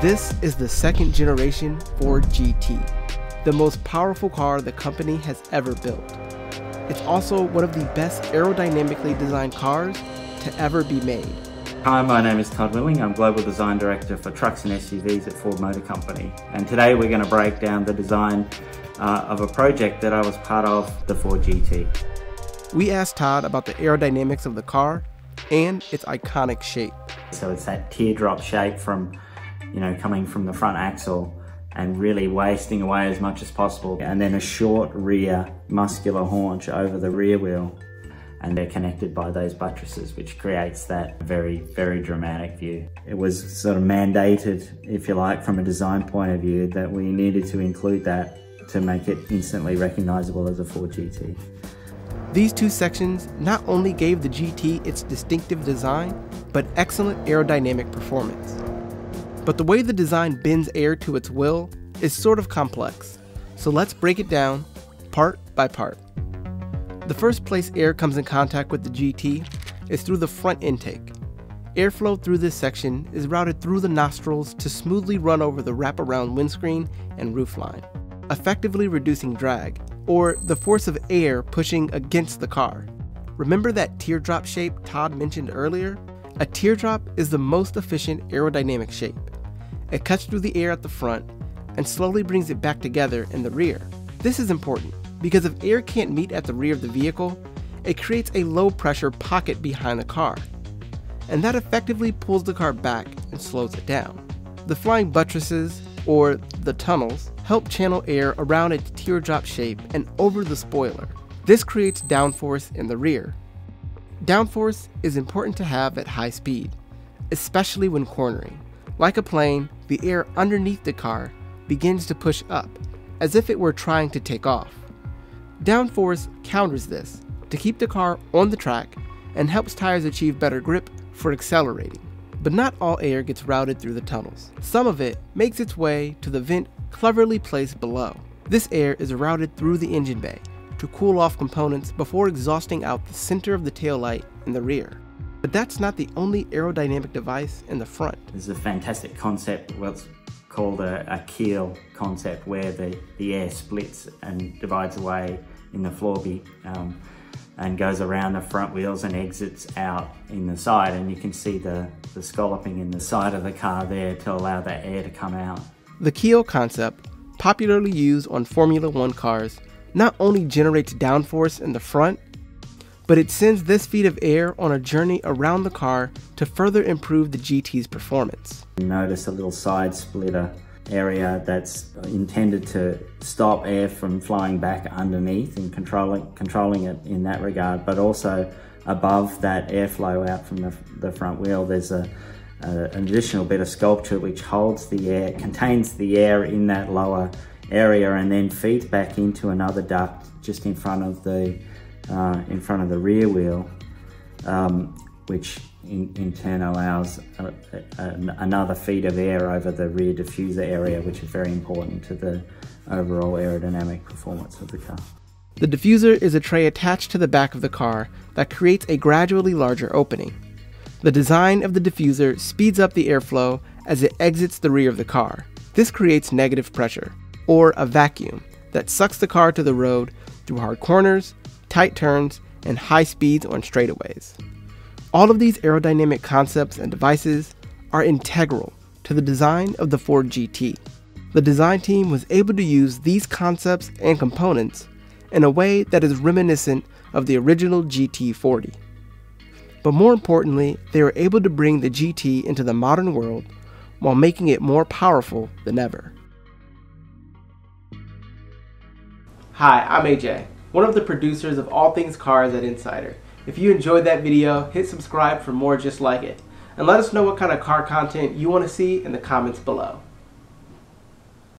This is the second generation Ford GT, the most powerful car the company has ever built. It's also one of the best aerodynamically designed cars to ever be made. Hi, my name is Todd Willing. I'm Global Design Director for Trucks and SUVs at Ford Motor Company. And today we're going to break down the design uh, of a project that I was part of, the Ford GT. We asked Todd about the aerodynamics of the car and its iconic shape. So it's that teardrop shape from you know, coming from the front axle and really wasting away as much as possible. And then a short rear muscular haunch over the rear wheel. And they're connected by those buttresses, which creates that very, very dramatic view. It was sort of mandated, if you like, from a design point of view, that we needed to include that to make it instantly recognizable as a Ford GT. These two sections not only gave the GT its distinctive design, but excellent aerodynamic performance. But the way the design bends air to its will is sort of complex, so let's break it down part by part. The first place air comes in contact with the GT is through the front intake. Airflow through this section is routed through the nostrils to smoothly run over the wraparound windscreen and roofline, effectively reducing drag, or the force of air pushing against the car. Remember that teardrop shape Todd mentioned earlier? A teardrop is the most efficient aerodynamic shape. It cuts through the air at the front and slowly brings it back together in the rear. This is important because if air can't meet at the rear of the vehicle, it creates a low pressure pocket behind the car. And that effectively pulls the car back and slows it down. The flying buttresses, or the tunnels, help channel air around its teardrop shape and over the spoiler. This creates downforce in the rear. Downforce is important to have at high speed, especially when cornering. Like a plane, the air underneath the car begins to push up, as if it were trying to take off. Downforce counters this to keep the car on the track and helps tires achieve better grip for accelerating. But not all air gets routed through the tunnels. Some of it makes its way to the vent cleverly placed below. This air is routed through the engine bay to cool off components before exhausting out the center of the taillight in the rear. But that's not the only aerodynamic device in the front. There's a fantastic concept, what's called a, a keel concept, where the, the air splits and divides away in the floor beat um, and goes around the front wheels and exits out in the side. And you can see the, the scalloping in the side of the car there to allow that air to come out. The keel concept, popularly used on Formula One cars, not only generates downforce in the front, but it sends this feet of air on a journey around the car to further improve the GT's performance. Notice a little side splitter area that's intended to stop air from flowing back underneath and controlling, controlling it in that regard, but also above that airflow out from the, the front wheel, there's a, a, an additional bit of sculpture which holds the air, contains the air in that lower area and then feeds back into another duct just in front of the uh, in front of the rear wheel, um, which in, in, turn allows a, a, another feed of air over the rear diffuser area, which is very important to the overall aerodynamic performance of the car. The diffuser is a tray attached to the back of the car that creates a gradually larger opening. The design of the diffuser speeds up the airflow as it exits the rear of the car. This creates negative pressure, or a vacuum, that sucks the car to the road through hard corners, tight turns, and high speeds on straightaways. All of these aerodynamic concepts and devices are integral to the design of the Ford GT. The design team was able to use these concepts and components in a way that is reminiscent of the original GT40. But more importantly, they were able to bring the GT into the modern world while making it more powerful than ever. Hi, I'm AJ one of the producers of All Things Cars at Insider. If you enjoyed that video, hit subscribe for more just like it. And let us know what kind of car content you want to see in the comments below.